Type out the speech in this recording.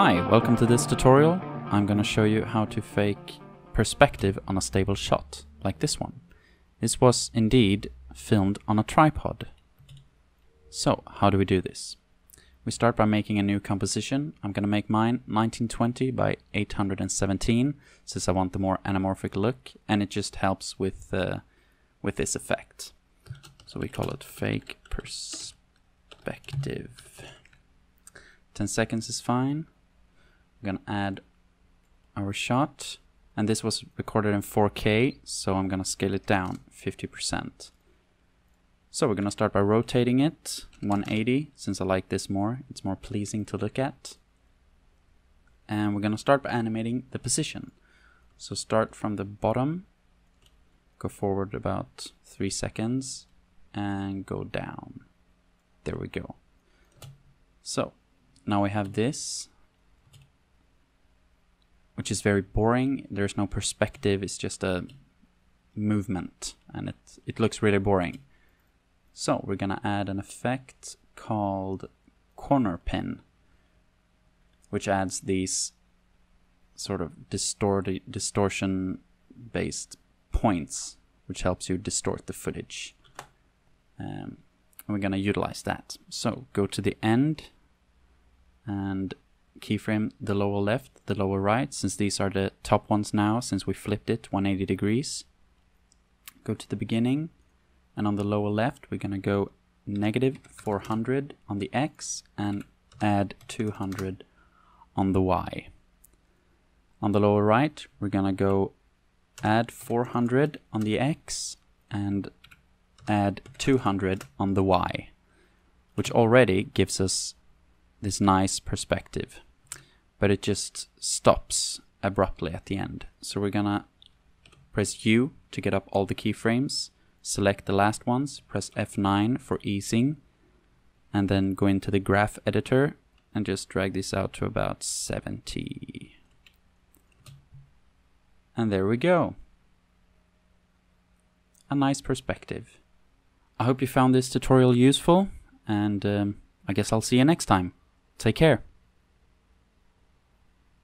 Hi, welcome to this tutorial. I'm gonna show you how to fake perspective on a stable shot, like this one. This was indeed filmed on a tripod. So, how do we do this? We start by making a new composition. I'm gonna make mine 1920 by 817, since I want the more anamorphic look, and it just helps with, uh, with this effect. So we call it fake perspective. 10 seconds is fine. I'm gonna add our shot and this was recorded in 4K so I'm gonna scale it down 50%. So we're gonna start by rotating it 180 since I like this more, it's more pleasing to look at. And we're gonna start by animating the position. So start from the bottom, go forward about 3 seconds and go down. There we go. So now we have this, which is very boring. There's no perspective, it's just a movement and it, it looks really boring. So we're gonna add an effect called corner pin, which adds these sort of distorted distortion based points, which helps you distort the footage. Um, and we're going to utilize that. So go to the end and keyframe the lower left, the lower right, since these are the top ones now, since we flipped it 180 degrees. Go to the beginning, and on the lower left, we're going to go negative 400 on the X and add 200 on the Y. On the lower right, we're going to go add 400 on the X and add 200 on the Y, which already gives us this nice perspective, but it just stops abruptly at the end. So we're gonna press U to get up all the keyframes, select the last ones, press F9 for easing, and then go into the graph editor and just drag this out to about 70. And there we go. A nice perspective. I hope you found this tutorial useful, and um, I guess I'll see you next time. Take care.